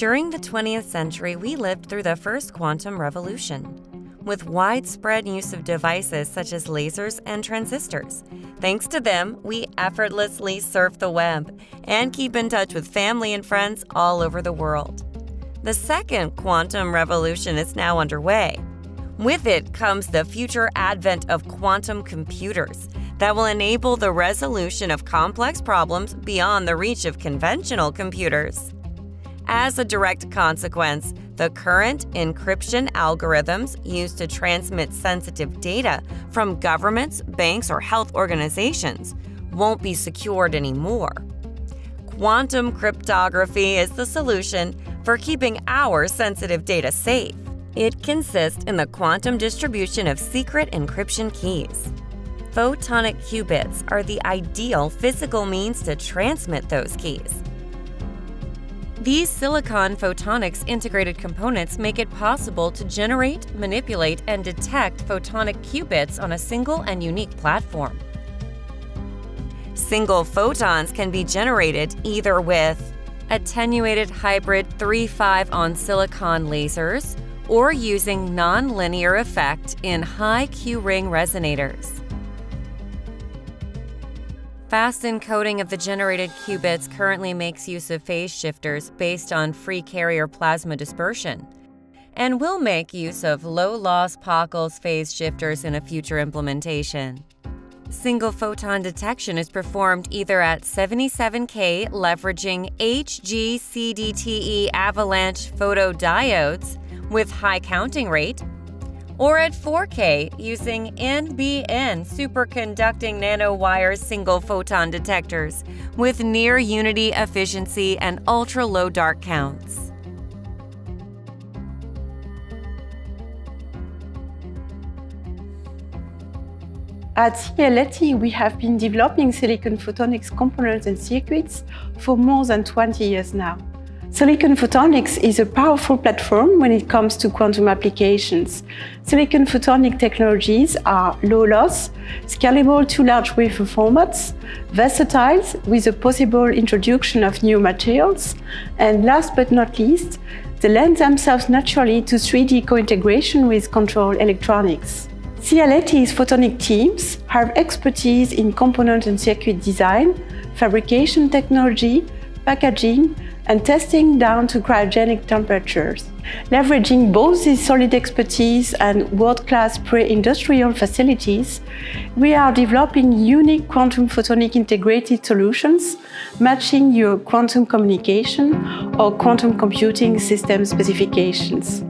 During the 20th century, we lived through the first quantum revolution with widespread use of devices such as lasers and transistors. Thanks to them, we effortlessly surf the web and keep in touch with family and friends all over the world. The second quantum revolution is now underway. With it comes the future advent of quantum computers that will enable the resolution of complex problems beyond the reach of conventional computers. As a direct consequence, the current encryption algorithms used to transmit sensitive data from governments, banks, or health organizations won't be secured anymore. Quantum cryptography is the solution for keeping our sensitive data safe. It consists in the quantum distribution of secret encryption keys. Photonic qubits are the ideal physical means to transmit those keys. These silicon photonics integrated components make it possible to generate, manipulate, and detect photonic qubits on a single and unique platform. Single photons can be generated either with attenuated hybrid 3-5 on silicon lasers or using nonlinear effect in high Q-ring resonators. Fast encoding of the generated qubits currently makes use of phase shifters based on free carrier plasma dispersion, and will make use of low-loss Pockels phase shifters in a future implementation. Single photon detection is performed either at 77K leveraging HgCdTe avalanche photodiodes with high counting rate or at 4K using NbN superconducting nanowire single photon detectors with near unity efficiency and ultra low dark counts. At CEA-Leti, we have been developing silicon photonics components and circuits for more than 20 years now. Silicon photonics is a powerful platform when it comes to quantum applications. Silicon photonic technologies are low loss, scalable to large wafer formats, versatile with the possible introduction of new materials, and last but not least, they lend themselves naturally to 3D co-integration with control electronics. CEA-Leti's photonic teams have expertise in component and circuit design, fabrication technology, packaging, and testing down to cryogenic temperatures. Leveraging both this solid expertise and world-class pre-industrial facilities, we are developing unique quantum photonic integrated solutions matching your quantum communication or quantum computing system specifications.